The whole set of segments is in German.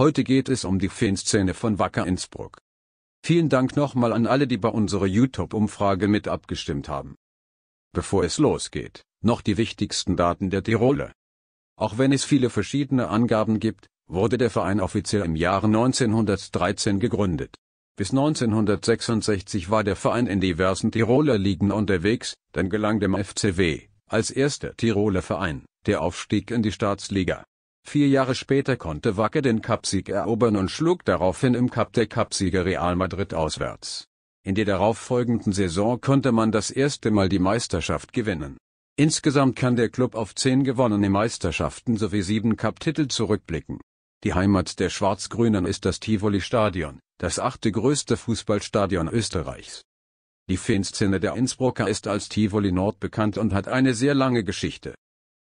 Heute geht es um die Fanszene von Wacker Innsbruck. Vielen Dank nochmal an alle, die bei unserer YouTube-Umfrage mit abgestimmt haben. Bevor es losgeht, noch die wichtigsten Daten der Tiroler. Auch wenn es viele verschiedene Angaben gibt, wurde der Verein offiziell im Jahre 1913 gegründet. Bis 1966 war der Verein in diversen Tiroler Ligen unterwegs, dann gelang dem FCW, als erster Tiroler Verein, der Aufstieg in die Staatsliga. Vier Jahre später konnte Wacker den Cupsieg erobern und schlug daraufhin im Cup der Cupsieger Real Madrid auswärts. In der darauffolgenden Saison konnte man das erste Mal die Meisterschaft gewinnen. Insgesamt kann der Club auf zehn gewonnene Meisterschaften sowie sieben Cup-Titel zurückblicken. Die Heimat der Schwarz-Grünen ist das Tivoli-Stadion, das achte größte Fußballstadion Österreichs. Die Fanszene der Innsbrucker ist als Tivoli Nord bekannt und hat eine sehr lange Geschichte.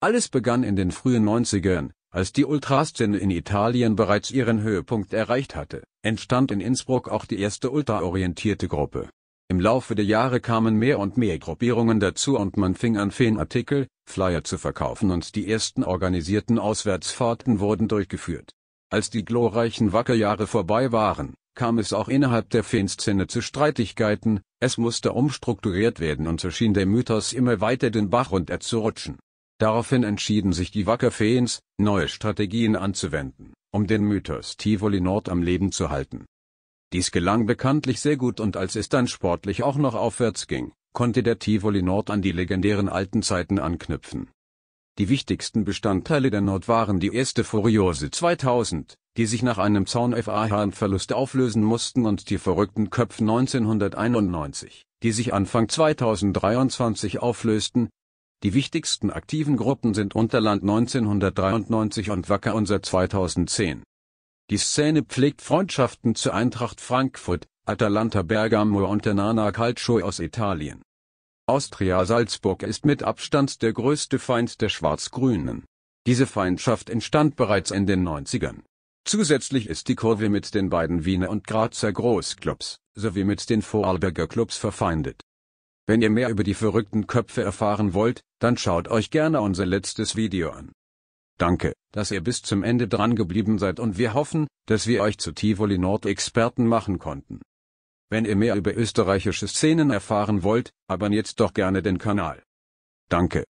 Alles begann in den frühen 90ern, als die Ultraszene in Italien bereits ihren Höhepunkt erreicht hatte, entstand in Innsbruck auch die erste ultraorientierte Gruppe. Im Laufe der Jahre kamen mehr und mehr Gruppierungen dazu und man fing an Fanartikel, Flyer zu verkaufen und die ersten organisierten Auswärtsfahrten wurden durchgeführt. Als die glorreichen Wackerjahre vorbei waren, kam es auch innerhalb der Fanszene zu Streitigkeiten, es musste umstrukturiert werden und so schien der Mythos immer weiter den Bach runter zu rutschen. Daraufhin entschieden sich die Wacker-Fans, neue Strategien anzuwenden, um den Mythos Tivoli Nord am Leben zu halten. Dies gelang bekanntlich sehr gut und als es dann sportlich auch noch aufwärts ging, konnte der Tivoli Nord an die legendären alten Zeiten anknüpfen. Die wichtigsten Bestandteile der Nord waren die erste Furiose 2000, die sich nach einem Zaun-FA-Verlust auflösen mussten und die verrückten Köpfe 1991, die sich Anfang 2023 auflösten. Die wichtigsten aktiven Gruppen sind Unterland 1993 und Wacker unser 2010. Die Szene pflegt Freundschaften zu Eintracht Frankfurt, Atalanta Bergamo und der Nana Calcio aus Italien. Austria Salzburg ist mit Abstand der größte Feind der Schwarz-Grünen. Diese Feindschaft entstand bereits in den 90ern. Zusätzlich ist die Kurve mit den beiden Wiener und Grazer Großclubs, sowie mit den Vorarlberger Clubs verfeindet. Wenn ihr mehr über die verrückten Köpfe erfahren wollt, dann schaut euch gerne unser letztes Video an. Danke, dass ihr bis zum Ende dran geblieben seid und wir hoffen, dass wir euch zu Tivoli Nord Experten machen konnten. Wenn ihr mehr über österreichische Szenen erfahren wollt, abonniert doch gerne den Kanal. Danke.